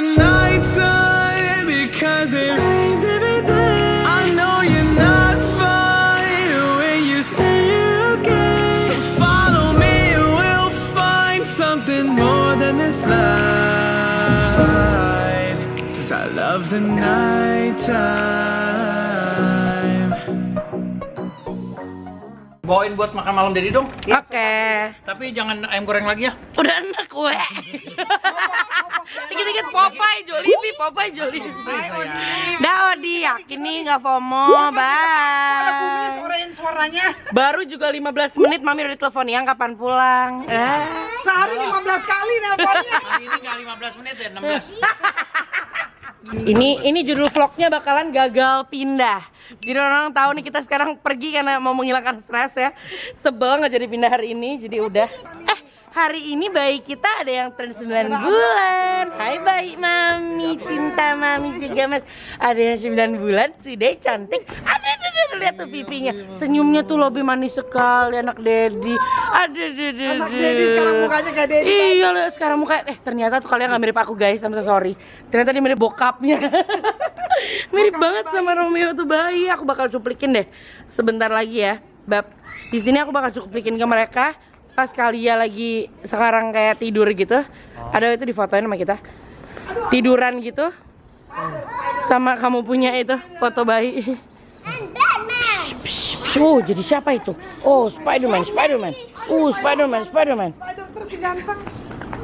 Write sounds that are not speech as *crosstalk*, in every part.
the because it rains. I know you're not fine when you say you're okay. So follow me and we'll find something more than this. Cause I love the nighttime. Bawain buat makan malam Dedi dong. Oke. Tapi jangan ayam goreng lagi ya. Udah enak gue. Dikit-dikit Popeye Jollibee, Popeye Jollibee. Dah Odi, yakin nih nggak FOMO, bye. Suarain suaranya. Baru juga 15 menit Mami udah telepon yang kapan pulang. Eh. Sehari 15 kali nelponnya. *laughs* Hari ini nggak 15 menit ya, 16. *laughs* Ini ini judul vlognya bakalan gagal pindah. Jadi orang tahu nih kita sekarang pergi karena mau menghilangkan stres ya. Sebel nggak jadi pindah hari ini, jadi udah. Eh, hari ini bayi kita ada yang turn 9 bulan. Hai bayi mami, cinta mami juga mas. Ada yang 9 bulan, sudah cantik. Ada, ada, lihat tuh pipinya. Senyumnya tuh lebih manis sekali anak Dedi. Ada, ada. Anak Dedi sekarang mukanya kayak Dedi. Iya lihat sekarang muka eh ternyata tuh kalian nggak mirip aku guys sama sorry. Ternyata dia mirip bokapnya. *laughs* mirip banget sama Romeo tuh bayi. Aku bakal cuplikin deh sebentar lagi ya. Bab di sini aku bakal cuplikin ke mereka pas kalian lagi sekarang kayak tidur gitu. Ada itu difotoin sama kita. Tiduran gitu. Sama kamu punya itu foto bayi. Oh, jadi siapa itu? Oh, Spiderman, Spiderman. Oh, Spiderman, Spiderman.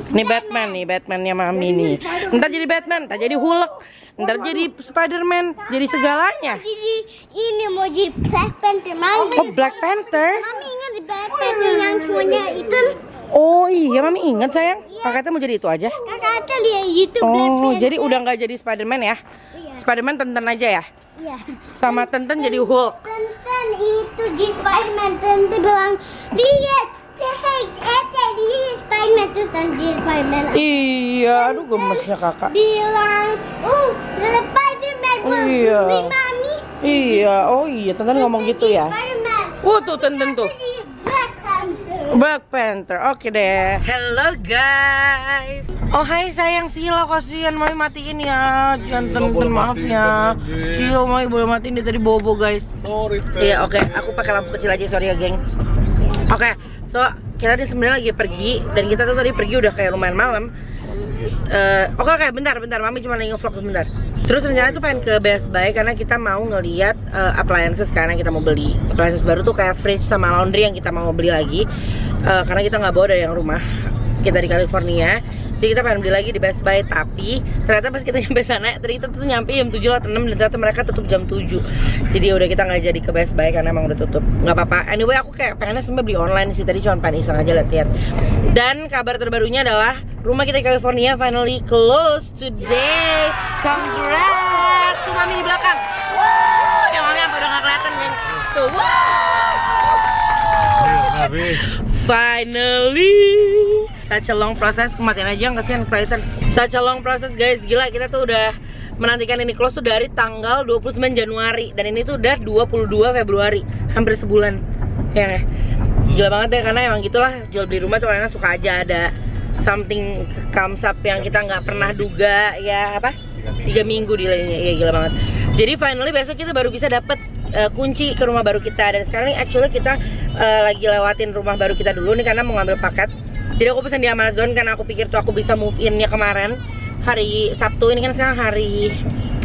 Ini Batman nih, Batmannya Mami nih. Ntar jadi Batman, ntar jadi Hulk, ntar jadi Spiderman, jadi segalanya. Jadi ini mau jadi Black Panther Mami. Oh, Black Panther. Mami ingat di Black Panther yang semuanya itu Oh iya, Mami ingat sayang. Kakaknya mau jadi itu aja. kakak ada lihat YouTube Black Oh, Panther. jadi udah nggak jadi Spiderman ya? Iya. Spiderman Tenten aja ya? Iya. Sama Tenten jadi Hulk. Tenten itu di Spiderman Tenten bilang lihat Cek, eh tadi Spiderman tuh tadi Spiderman Iya, aduh gemesnya kakak. bilang, uh, Spiderman mau Iya. beli Mami. Iya, oh iya, Tenten ngomong gitu ya. Spiderman. Wah tuh Tenten tuh. Black Panther. Black Panther, oke deh. Hello guys. Oh hai sayang Silo kasihan mami matiin ya. Jangan tenten maaf ya. Silo mami boleh matiin dia tadi bobo guys. Sorry. Iya oke, aku pakai lampu kecil aja sorry ya geng. Oke, so kita tadi sebenarnya lagi pergi dan kita tuh tadi pergi udah kayak lumayan malam. Eh, oke oke bentar bentar mami cuma lagi nge-vlog sebentar. Terus rencana tuh pengen ke Best Buy karena kita mau ngeliat eh, appliances karena kita mau beli appliances baru tuh kayak fridge sama laundry yang kita mau beli lagi Eh, karena kita nggak bawa dari yang rumah kita di California. Jadi kita pengen beli lagi di Best Buy tapi ternyata pas kita *laughs* nyampe sana tadi kita tuh nyampe jam 7 atau 6 dan ternyata mereka tutup jam 7 jadi udah kita nggak jadi ke Best Buy karena emang udah tutup. Nggak apa-apa. Anyway aku kayak pengennya sebenarnya beli online sih tadi cuma pengen iseng aja lihat dan kabar terbarunya adalah rumah kita di California finally close today. Congrats! Tuh mami di belakang. Wow yang mami sampai udah nggak kelihatan kan tuh. Wow Finally Such a long process Matiin aja yang kasihan kelihatan? Such a long process guys. Gila kita tuh udah menantikan ini. Close tuh dari tanggal 29 Januari Dan ini tuh udah 22 Februari. Hampir sebulan. Ya? Gila banget ya karena emang gitulah Jual beli rumah tuh karena suka aja ada Something comes up yang kita nggak pernah duga Ya apa? Tiga minggu. Delaynya Iya gila banget. Jadi finally besok kita baru bisa dapet eh, kunci ke rumah baru kita. Dan sekarang nih actually kita eh, lagi lewatin rumah baru kita dulu nih karena mau ngambil paket jadi aku pesan di Amazon karena aku pikir tuh aku bisa move innya kemarin. Hari Sabtu ini kan sekarang hari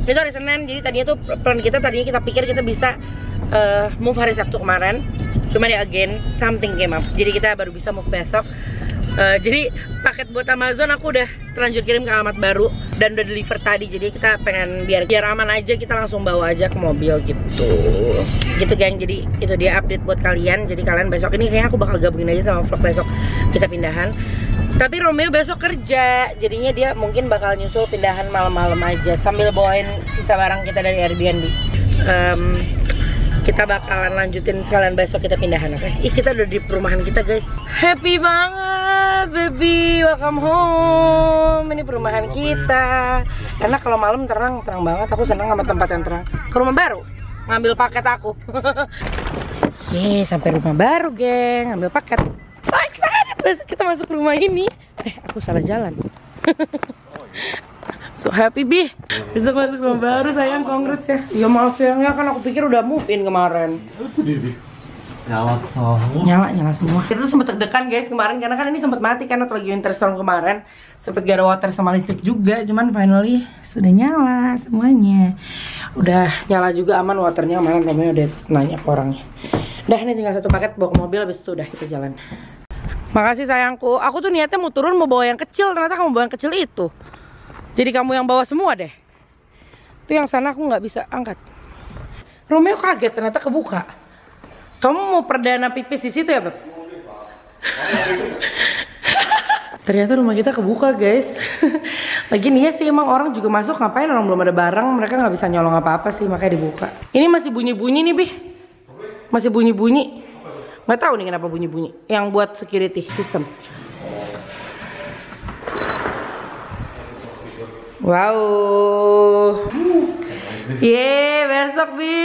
itu hari Senin. Jadi tadinya tuh plan kita tadinya kita pikir kita bisa eh, move hari Sabtu kemarin. Cuma ya again something came up. Jadi kita baru bisa move besok Eh, jadi paket buat Amazon aku udah terlanjur kirim ke alamat baru dan udah deliver tadi. Jadi kita pengen biar biar aman aja kita langsung bawa aja ke mobil gitu. Gitu geng. Jadi itu dia update buat kalian. Jadi kalian besok ini kayaknya aku bakal gabungin aja sama vlog besok. Kita pindahan. Tapi Romeo besok kerja. Jadinya dia mungkin bakal nyusul pindahan malam-malam aja sambil bawain sisa barang kita dari Airbnb. Em, kita bakalan lanjutin sekalian besok kita pindahan oke? Ih kita udah di perumahan kita guys. Happy banget baby. Welcome home. Ini perumahan kita. Karena kalau malam terang terang banget. Aku senang sama tempat yang terang. Ke rumah baru. Ngambil paket aku. *laughs* Yeay, sampai rumah baru geng. Ngambil paket. So excited besok kita masuk rumah ini. Eh aku salah jalan *laughs* So happy Bi. Bisa masuk rumah baru sayang congrats ya. Ya maaf sayang ya kan aku pikir udah move in kemarin. Nyala semua. Nyala nyala semua. Kita tuh sempet deg-degan guys kemarin. Karena kan ini sempet mati kan waktu lagi winter storm kemarin. Sempet gak ada water sama listrik juga. Cuman finally sudah nyala semuanya. Udah nyala juga aman waternya. Kemarin Romeo udah nanya ke orangnya. Dah ini tinggal satu paket bawa ke mobil Habis itu udah kita jalan. Makasih sayangku. Aku tuh niatnya mau turun mau bawa yang kecil. Ternyata kamu bawa yang kecil itu Jadi kamu yang bawa semua deh. Itu yang sana aku nggak bisa angkat. Romeo kaget ternyata kebuka. Kamu mau perdana pipis di situ ya Beb? *laughs* Ternyata rumah kita kebuka guys. *laughs* Lagi nih ya sih emang orang juga masuk. Ngapain orang belum ada barang? Mereka nggak bisa nyolong apa-apa sih Makanya dibuka. Ini masih bunyi-bunyi nih Bi. Masih bunyi-bunyi. Nggak tahu nih kenapa bunyi-bunyi. Yang buat security system Wow. Yeay besok Bi.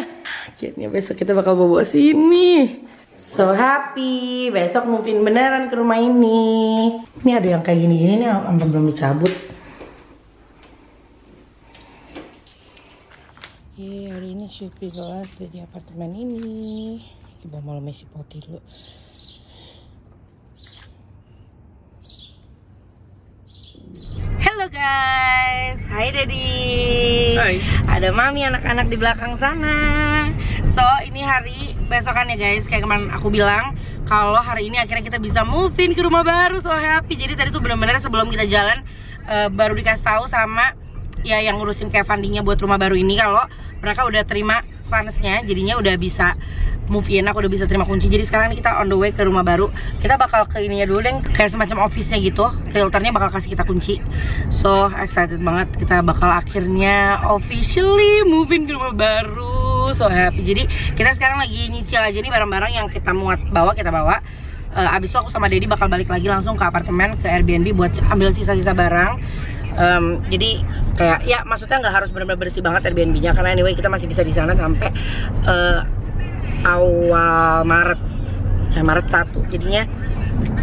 *laughs* Akhirnya besok kita bakal bawa sini. So happy. Besok move in beneran ke rumah ini. Ini ada yang kayak gini-gini nih Sampai belum dicabut? Yeay hari ini Shopee kelas di apartemen ini. Coba malam Messi poti dulu Halo guys, hai Dedi. Hai. Ada mami anak-anak di belakang sana. So ini hari besokan ya guys, kayak kemarin aku bilang kalau hari ini akhirnya kita bisa move in ke rumah baru, so happy. Jadi tadi tuh bener-bener sebelum kita jalan eh, baru dikasih tahu sama ya yang ngurusin kayak fundingnya buat rumah baru ini kalau mereka udah terima fundsnya, jadinya udah bisa move in aku udah bisa terima kunci. Jadi sekarang kita on the way ke rumah baru. Kita bakal ke ininya dulu deh kayak semacam office-nya gitu. Realtornya bakal kasih kita kunci. So excited banget. Kita bakal akhirnya officially move in ke rumah baru. So happy. Jadi kita sekarang lagi nyicil aja nih barang-barang yang kita muat bawa kita bawa. Eh, abis itu aku sama Dedi bakal balik lagi langsung ke apartemen ke Airbnb buat ambil sisa-sisa barang. Em, jadi kayak ya maksudnya nggak harus benar-benar bersih banget Airbnb-nya. Karena anyway kita masih bisa di sana sampai eh, awal Maret. Ya Maret 1 jadinya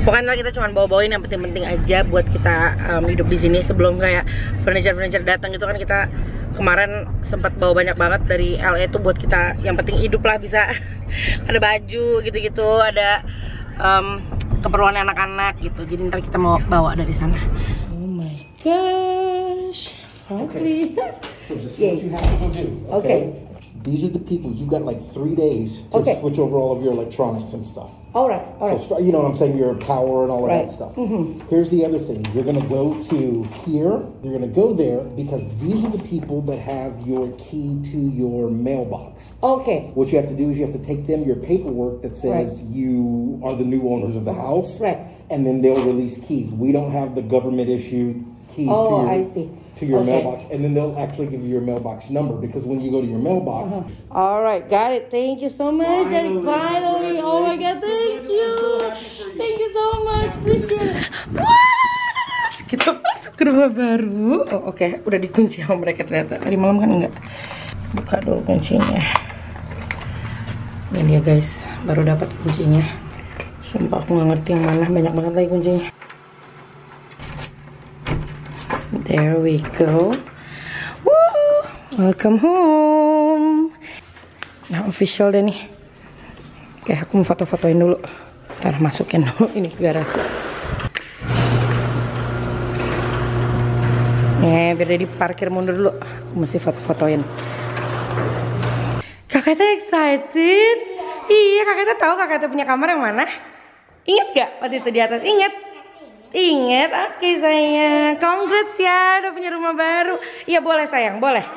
pokoknya kita cuma bawa-bawain yang penting-penting aja buat kita em, hidup di sini sebelum kayak furniture-furniture datang. Gitu kan kita kemarin sempat bawa banyak banget dari LA itu buat kita. Yang penting hidup lah bisa. *laughs* Ada baju gitu-gitu ada em, keperluan anak-anak gitu. Jadi ntar kita mau bawa dari sana. Oh my gosh. Finally So this is what you have to go do. Okay. These are the people. You've got like three days to Okay. switch over all of your electronics and stuff. alright So alright start, you know what I'm saying? Your power and all of Right. that stuff. Mm-hmm. Here's the other thing. You're gonna go to here. You're gonna go there because these are the people that have your key to your mailbox. okay What you have to do is you have to take them your paperwork that says you are the new owners of the house. Right. And then they'll release keys. We don't have the government issued keys Oh, to your I see. to your Okay. mailbox. And then they'll actually give you your mailbox number because when you go to your mailbox, Alright, got it. Thank you so much. And finally, oh my god, thank you. Thank you so much. Appreciate it. Kita masuk ke rumah baru. Oh, oke, udah dikunci sama mereka ternyata. Tadi malam kan enggak. Buka dulu kuncinya. Ini dia guys, baru dapat kuncinya. Sumpah aku nggak ngerti yang mana, banyak banget lagi kuncinya. There we go. Woo! Welcome home. Nah, official deh nih. Oke, aku mau foto-fotoin dulu. Ntar masukin dulu *laughs* ini ke garasi. Nih, biar dia parkir mundur dulu. Aku mesti foto-fotoin. Kakak teh excited. Iya, kakak teh tahu kakak teh punya kamar yang mana? Ingat gak waktu itu di atas? Ingat? Ingat, oke sayang. Congrats ya, udah punya rumah baru. Iya boleh sayang, boleh.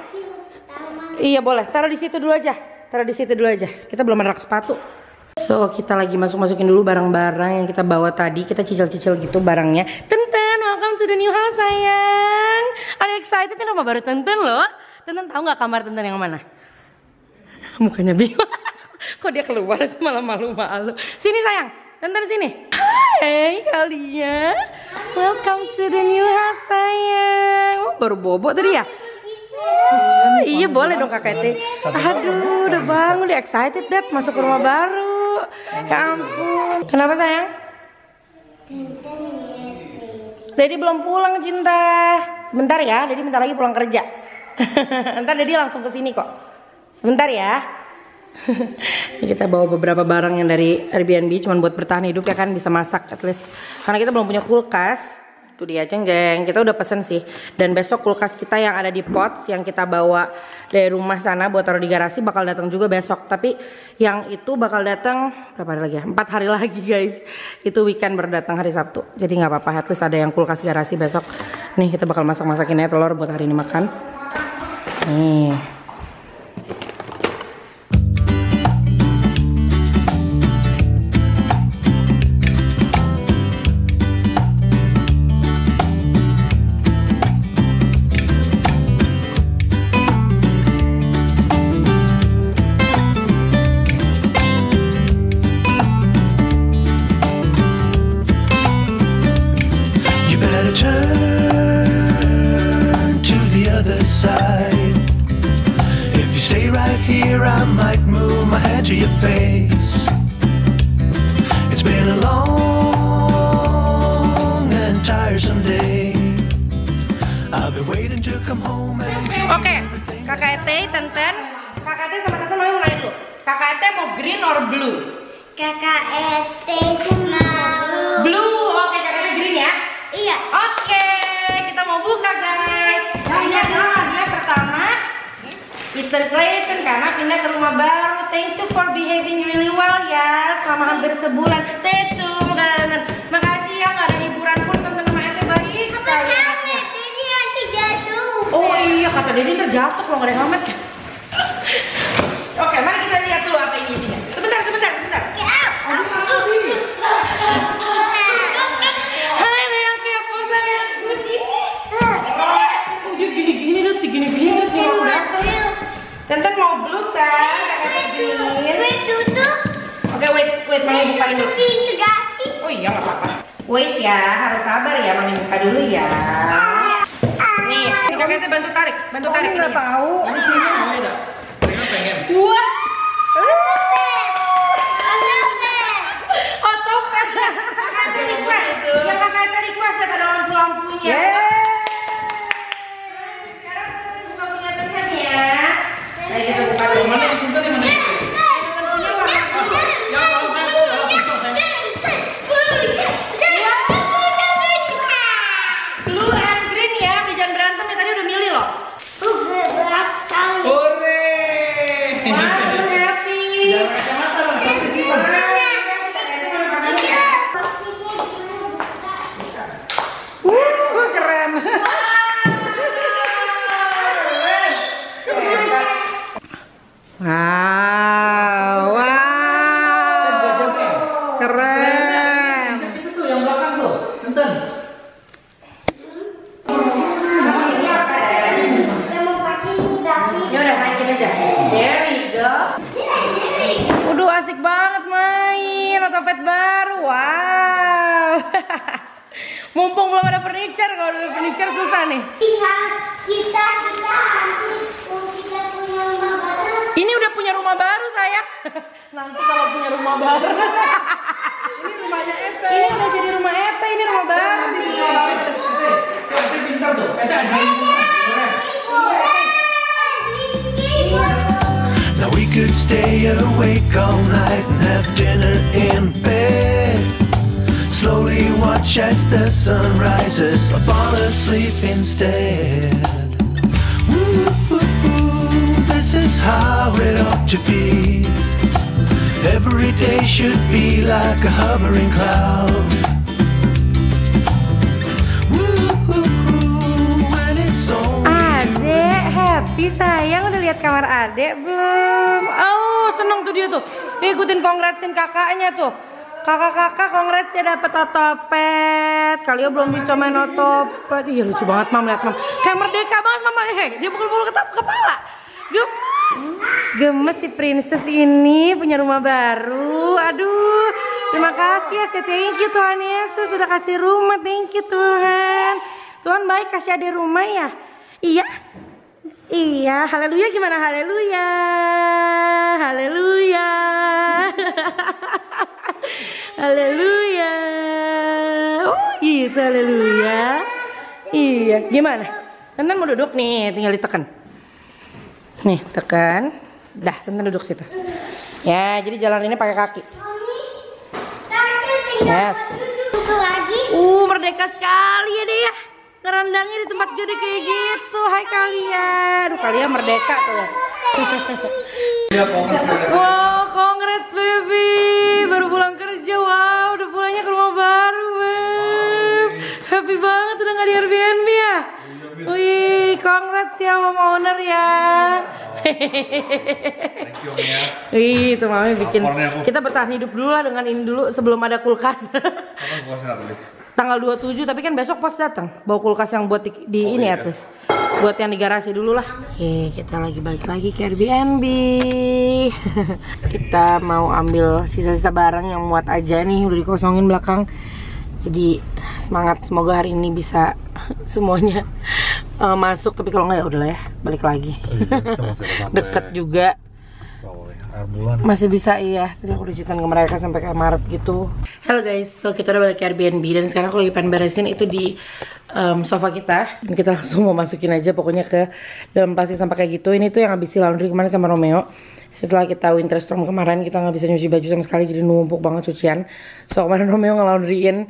Iya boleh, taruh di situ dulu aja. Taruh di situ dulu aja. Kita belum ada rak sepatu. So kita lagi masuk-masukin dulu barang-barang yang kita bawa tadi. Kita cicil-cicil gitu barangnya. Tenten, welcome to the new house sayang. Are you excited ini rumah baru Tenten loh. Tenten tahu nggak kamar Tenten yang mana? *laughs* Mukanya bingung. *laughs* Kok dia keluar sih malah malu-malu. Sini sayang, Tenten sini. Hai kalian. Welcome to the new house sayang. Oh, baru bobo tadi ya? Oh, iya boleh dong kakak teh. Aduh, udah bangun, udah excited deh masuk ke rumah baru. Ya ampun. Kenapa sayang? Dedi belum pulang cinta. Sebentar ya, Dedi bentar lagi pulang kerja. *laughs* Ntar Dedi langsung ke sini kok. Sebentar ya. *laughs* Kita bawa beberapa barang yang dari Airbnb cuman buat bertahan hidup ya kan bisa masak at least. Karena kita belum punya kulkas. Itu dia geng, kita udah pesen sih. Dan besok kulkas kita yang ada di pot yang kita bawa dari rumah sana buat taruh di garasi bakal datang juga besok. Tapi yang itu bakal datang berapa hari lagi ya? Empat hari *laughs* lagi guys. Itu weekend baru datang hari Sabtu. Jadi nggak apa-apa, at least ada yang kulkas garasi besok. Nih kita bakal masak-masakin aja telur buat hari ini makan. Nih. Mr. Clayton karena pindah ke rumah baru. Thank you for behaving really well ya selama hampir sebulan. Tetu, makasih ya nggak ada hiburan pun teman sama Ete baik. Amit, ini nanti jatuh. Oh iya kata Dedi terjatuh kalau nggak ada helmet kan. Oke, mari kita lihat dulu apa ini isinya. Sebentar, sebentar, sebentar. Hai yang kepo sayangku sini. Oh, dia gini-gini tuh, gini-gini tuh dia. Tenten mau blue kan? Kakak green. Wait, tutup. Oke, wait, wait, mami bukain dulu. Pintu gasih. Oh iya nggak apa-apa. Wait ya, harus sabar ya, mami buka dulu ya. Nih, ini kakaknya bantu tarik, bantu tarik. Nggak tahu. Kamu punya mau ya? Rina pengen. Wah, Otopet. Yang kakaknya request ya ada lampu-lampunya. Sekarang kita buka punya teman ya. Ayo kita buka dulu. Mana yang cinta nih mana? yang cinta? Ya kalau saya kalau pisau saya. Blue and green ya, udah jangan berantem ya tadi udah milih loh. Uh, berat sekali. Hore! Wah, I'm happy. Jangan kacamata dong, sampai situ. Wuh, keren. Wow, Watch as the sun rises or fall asleep instead. Woo, this is how it ought to be. Every day should be like a hovering cloud. Adek, happy sayang udah lihat kamar adek belum? Oh, seneng tuh dia tuh. Dia ikutin kongratsin kakaknya tuh. Kakak-kakak kongrats ya dapet otopet. Kalian belum bisa main otopet. Iya lucu banget mam lihat mam. Kayak merdeka banget mama. Eh, dia pukul-pukul ketap kepala. Gemes. Gemes si princess ini punya rumah baru. Aduh. Terima kasih ya, Sih. thank you Tuhan Yesus sudah kasih rumah, thank you Tuhan. Tuhan baik kasih ada rumah ya. Iya. Iya, haleluya gimana haleluya? Haleluya. *laughs* haleluya. Gitu haleluya. Iya, gimana? Tenten mau duduk nih, tinggal ditekan. Nih, tekan. Dah, Tenten duduk situ. Ya, jadi jalan ini pakai kaki. Yes. Uh, merdeka sekali ya deh ya. Ngerendangnya di tempat gede kayak gitu. Hai kalian. Aduh, kalian merdeka tuh *laughs* ya. wow, congrats baby. Baru pulang kerja. Wow, udah pulangnya ke rumah. Happy banget udah nggak di Airbnb ya. Wih, congrats ya home owner ya. Wih, itu mami bikin. Kita bertahan hidup dulu lah dengan ini dulu sebelum ada kulkas. Tanggal 27 tapi kan besok pos datang bawa kulkas yang buat di, di ini at least. Buat yang di garasi dulu lah. Oke, kita lagi balik lagi ke Airbnb. *laughs* kita mau ambil sisa-sisa barang yang muat aja nih udah dikosongin belakang. Jadi semangat. Semoga hari ini bisa *laughs* semuanya eh, masuk. Tapi kalau nggak ya udahlah ya. Balik lagi. *laughs* Deket juga. Air bulan. masih bisa iya. Tadi aku udah ceritain ke mereka sampai ke Maret gitu. Halo guys, so kita udah balik ke Airbnb. Dan sekarang aku lagi pengen beresin itu di em, sofa kita. Dan kita langsung mau masukin aja pokoknya ke dalam plastik sampah kayak gitu. Ini tuh yang habis laundry kemarin sama Romeo setelah kita winter storm kemarin kita nggak bisa nyuci baju sama sekali jadi numpuk banget cucian. So kemarin Romeo ngelaundryin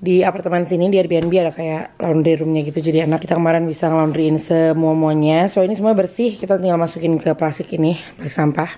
di apartemen sini di Airbnb ada kayak laundry roomnya gitu. Jadi anak kita kemarin bisa ngelaundryin semua muanya so ini semua bersih kita tinggal masukin ke plastik ini plastik sampah.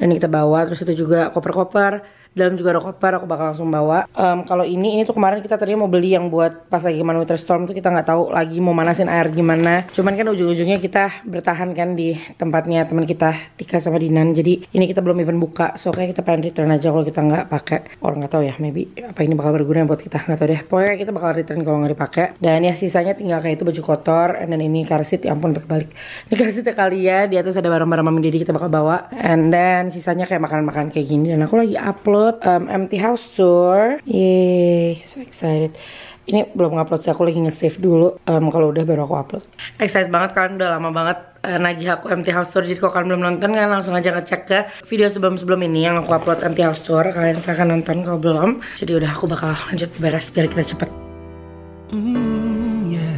Dan kita bawa terus itu juga koper-koper dalam juga ada koper aku bakal langsung bawa. Em, kalau ini ini tuh kemarin kita tadinya mau beli yang buat pas lagi winter storm tuh kita nggak tahu lagi mau manasin air gimana. Cuman kan ujung-ujungnya kita bertahan kan di tempatnya teman kita Tika sama Dinan. Jadi ini kita belum even buka. So kayak kita pengen return aja kalau kita nggak pakai. Orang nggak tahu ya maybe apa ini bakal berguna buat kita nggak tahu deh. Pokoknya kita bakal return kalau nggak dipakai. Dan ya sisanya tinggal kayak itu baju kotor and then ini karsit ya ampun balik *laughs* ini karsitnya kali ya di atas ada barang-barang mami Didi kita bakal bawa. And then sisanya kayak makan-makan kayak gini. Dan aku lagi upload um, empty house tour. Yeay so excited. Ini belum upload sih aku lagi nge-save dulu um, kalau udah baru aku upload. Excited banget kalian udah lama banget nagih aku empty house tour jadi kalau kalian belum nonton kan langsung aja ngecek ke video sebelum-sebelum ini yang aku upload empty house tour. Kalian silahkan nonton kalau belum. Jadi udah aku bakal lanjut beres biar kita cepet. Mm, yeah.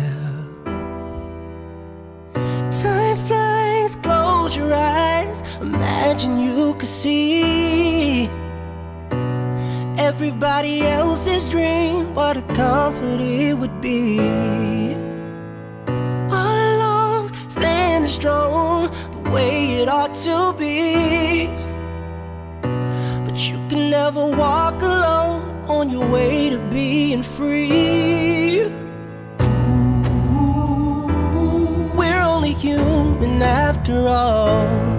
Time flies, close your eyes. Imagine you could see everybody else's dream. What a comfort it would be. All along, standing strong, the way it ought to be. But you can never walk alone on your way to being free. We're only human after all.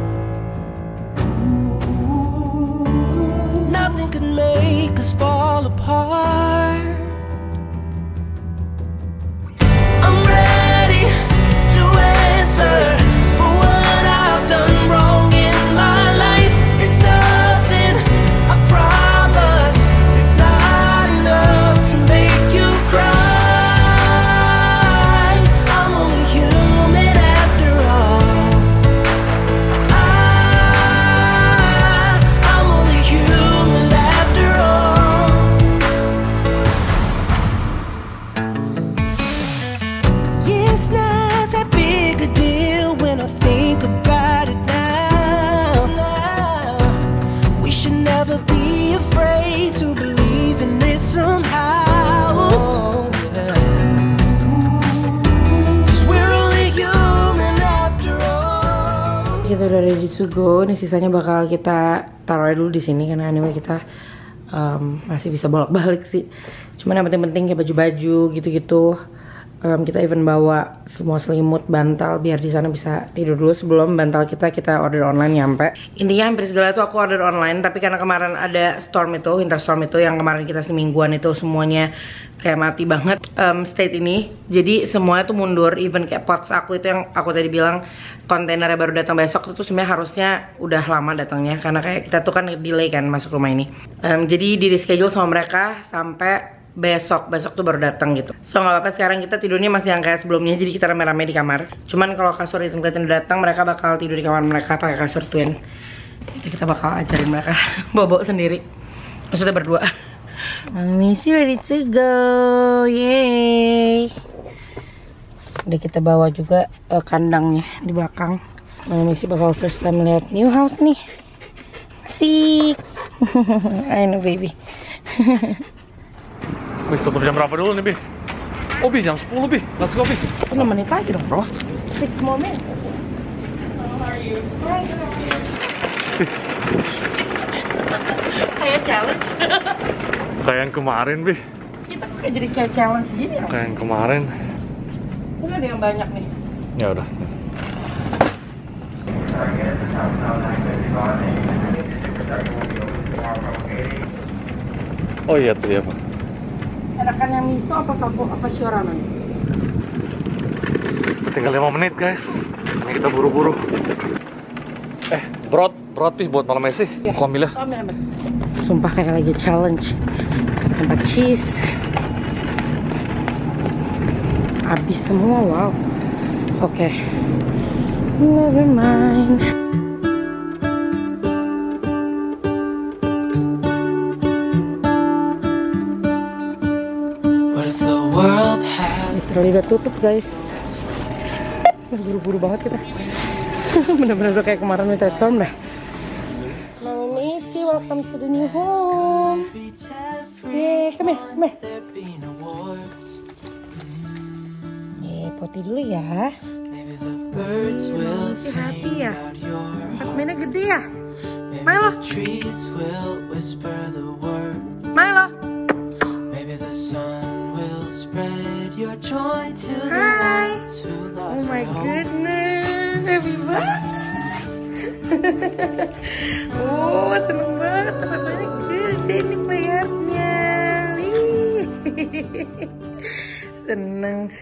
Udah ready to go nih sisanya bakal kita taruh dulu di sini karena anyway kita um, masih bisa bolak-balik sih. Cuman yang penting-penting kayak baju-baju gitu-gitu Um, kita even bawa semua selimut bantal biar di sana bisa tidur dulu. Sebelum bantal kita kita order online nyampe. Intinya hampir segala itu aku order online tapi karena kemarin ada storm itu winter storm itu yang kemarin kita semingguan itu semuanya kayak mati banget um, state ini. Jadi semuanya tuh mundur even kayak pots aku itu yang aku tadi bilang kontainernya baru datang besok itu sebenarnya harusnya udah lama datangnya. Karena kayak kita tuh kan delay kan masuk rumah ini. Em, jadi di reschedule sama mereka sampai besok besok tuh baru datang gitu so nggak apa-apa sekarang kita tidurnya masih yang kayak sebelumnya jadi kita rame-rame di kamar cuman kalau kasur itu kelihatan udah datang mereka bakal tidur di kamar mereka pakai kasur twin jadi kita bakal ajarin mereka *laughs* bobo sendiri maksudnya berdua Mami Missy ready to go yay Udah kita bawa juga eh, kandangnya di belakang. Mana Missy bakal first time lihat new house nih. Asik. *laughs* I know baby. *laughs* Wih, tutup jam berapa dulu nih, Bi? Oh, Bi, jam 10, Bi. Let's go, Bi. 6 menit lagi dong. Berapa? Six more minutes. Kayak challenge. Kayak yang kemarin, Bi. Kita kok jadi kayak challenge gini ya? Kayak yang kemarin. Ini ada yang banyak nih. Ya udah. Oh iya tuh ya, Pak. Enakan yang miso apa sapo apa shoramen? Tinggal 5 menit, guys. Ini kita buru-buru. Eh, brot, brot Pi buat malam. Aku ambil ya. Ambil, ambil. Sumpah kayak lagi challenge. Tempat cheese. Habis semua, wow. Oke. Never mind. Literally udah tutup guys. Buru-buru banget kita. *laughs* Bener-bener udah kayak kemarin winter storm dah. Mama Missy, welcome to the new home. Yeay, come here, come here. Yeay, poti dulu ya. Hati-hati ya. Tempat mainnya gede ya. Milo. Milo. Hi. Oh my goodness, everybody. *laughs* oh, seneng banget. Tempat mainnya gede nih playarnya. Ih. Seneng.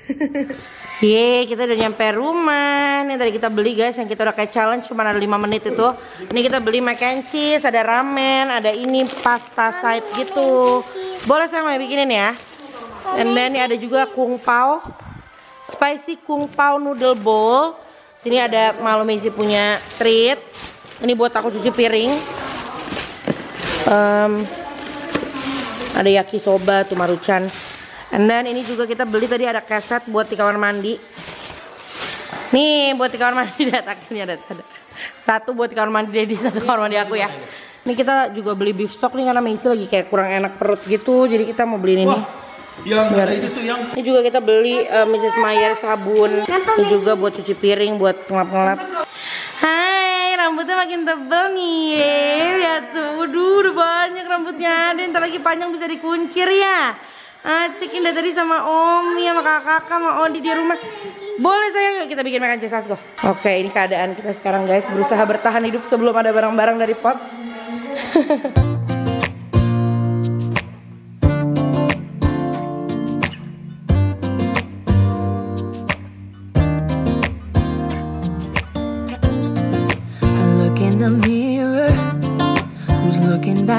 Yeay, kita udah nyampe rumah. Nih tadi kita beli guys, yang kita udah kayak challenge cuma ada 5 menit itu. Ini kita beli mac and cheese, ada ramen, ada ini pasta side gitu. Boleh saya mau bikinin ya? And then ada juga kung pao. Spicy kung pao noodle bowl. Sini ada malu Messi punya treat. Ini buat aku cuci piring. Em, ada yakisoba tuh maruchan. And then ini juga kita beli tadi ada keset buat di kamar mandi. Nih buat di kamar mandi *laughs* letaknya ada, ada. Satu buat di kamar mandi Dedi, satu kamar mandi aku ya. Ini kita juga beli beef stock nih karena Messi lagi kayak kurang enak perut gitu. Jadi kita mau beliin ini. Yang Biar- itu tuh yang Ini juga kita beli eh, Mrs. Mayer sabun. Ini juga buat cuci piring, buat ngelap-ngelap. Hai, rambutnya makin tebel nih. Lihat tuh, waduh udah banyak rambutnya. Ada ntar lagi panjang bisa dikuncir ya. Acikin dari tadi sama Omi, sama kakak, sama Odi di rumah. Boleh sayang, yuk kita bikin makan cheese go. Oke, ini keadaan kita sekarang guys. Berusaha bertahan hidup sebelum ada barang-barang dari pot. *laughs*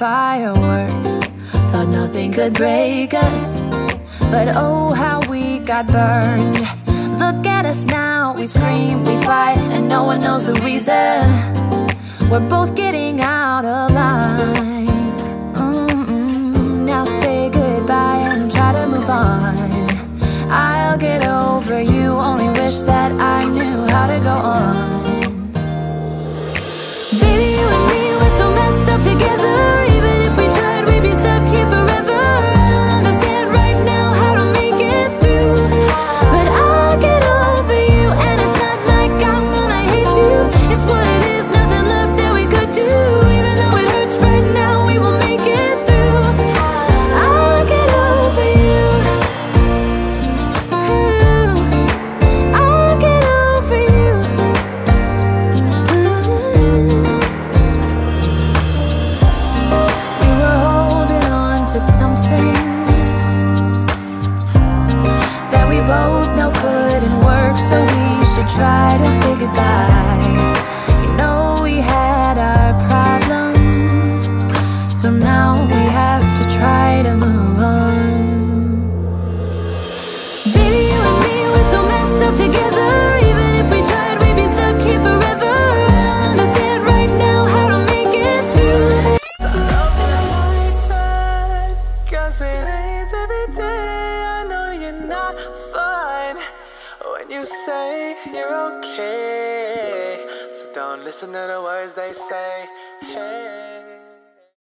fireworks. Thought nothing could break us. But oh, how we got burned. Look at us now, we scream, we fight, and no one knows the reason. We're both getting out of line. Mm-mm. Now say goodbye and try to move on. I'll get over you, only wish that I knew how to go on.